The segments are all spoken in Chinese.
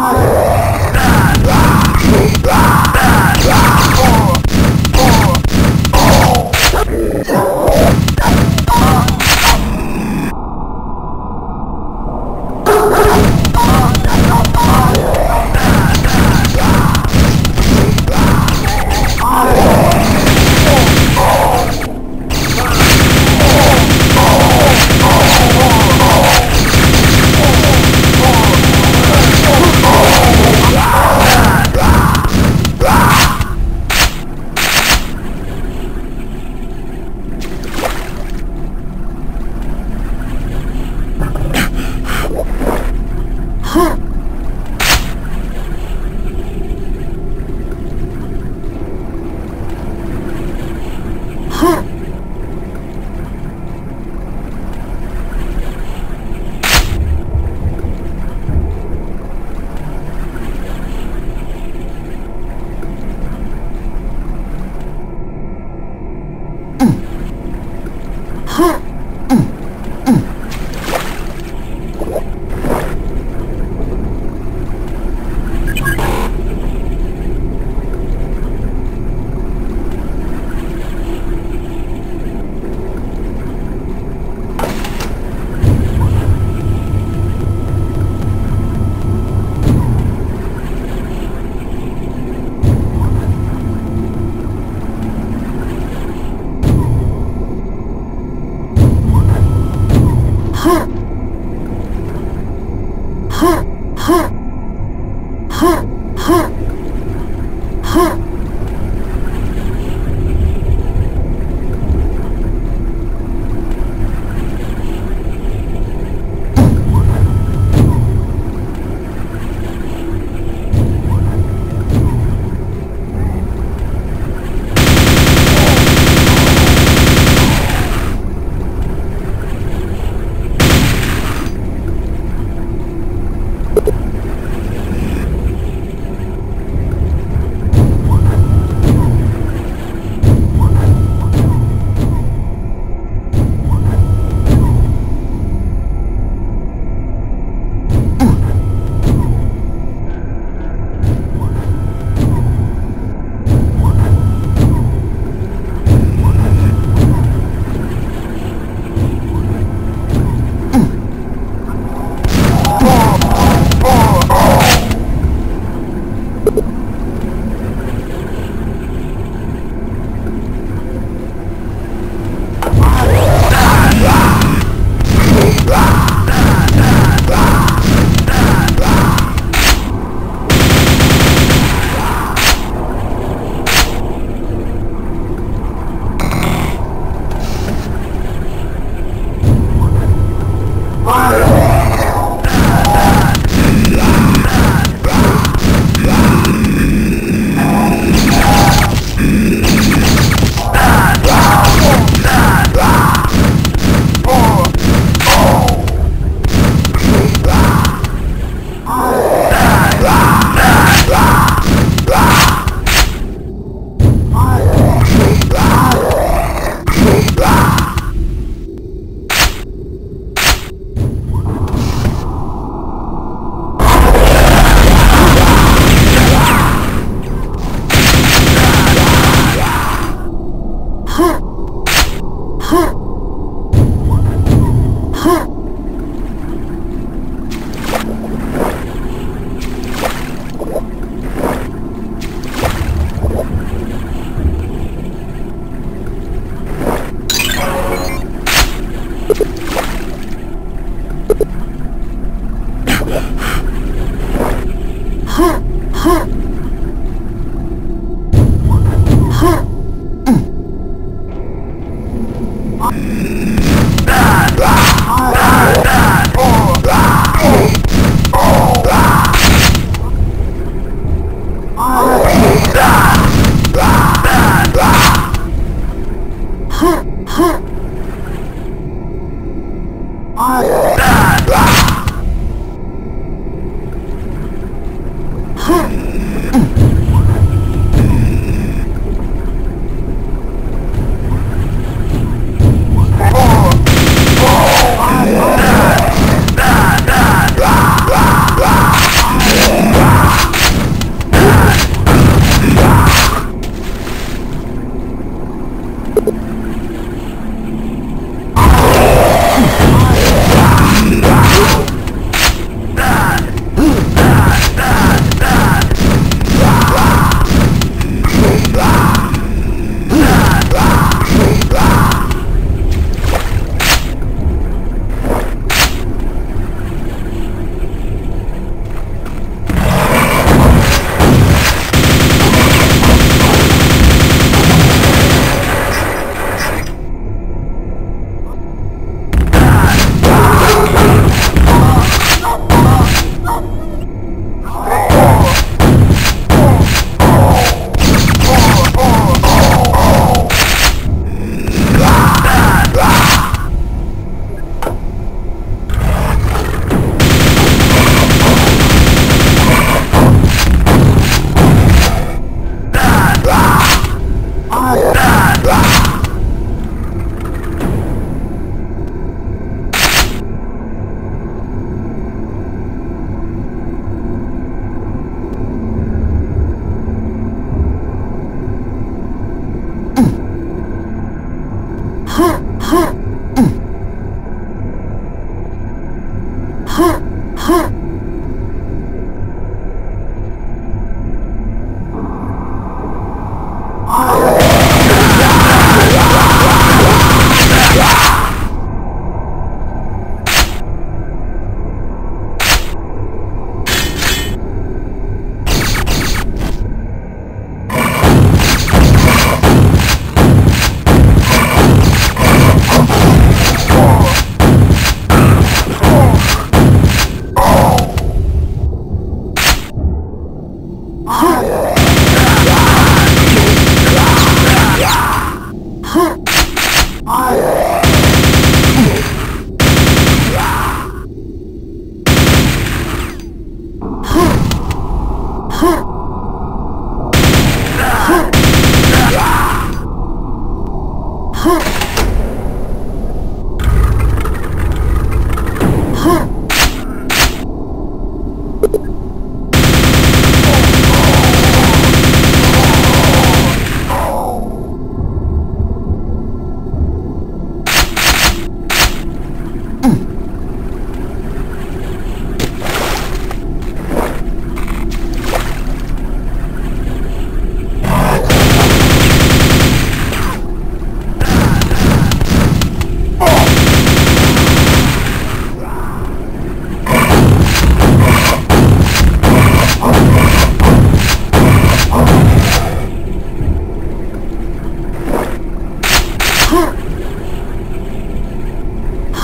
嗯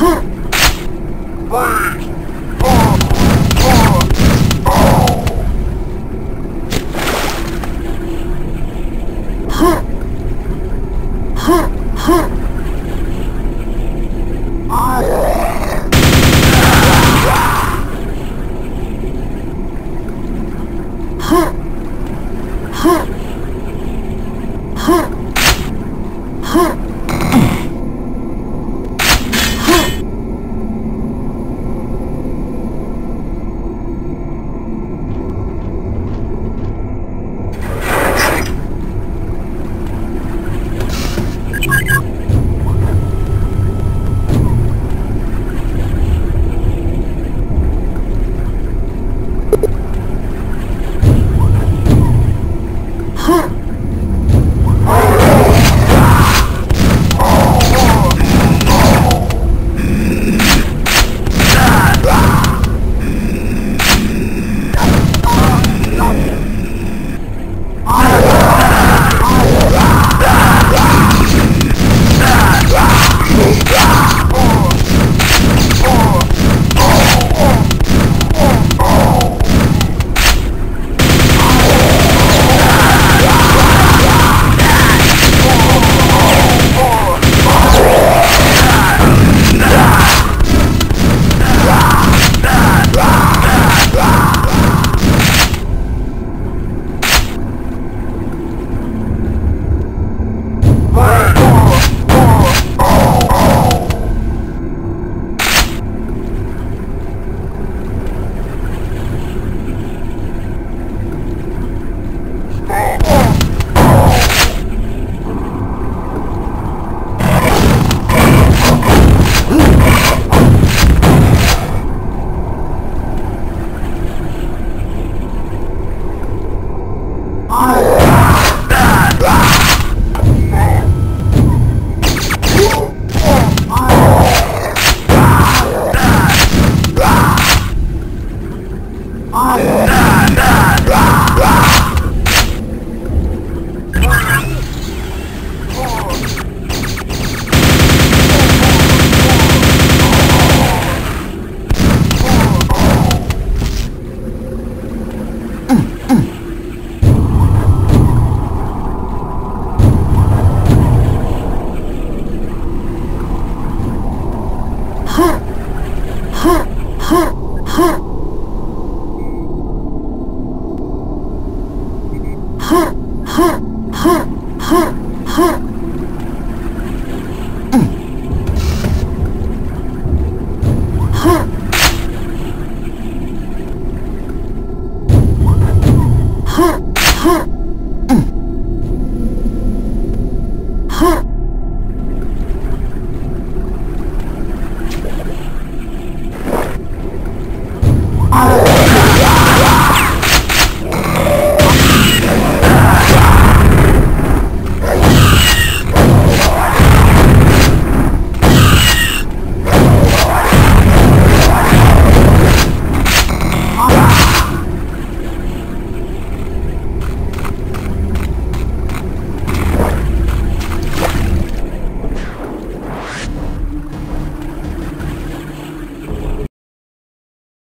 Ха! 哼哼哼哼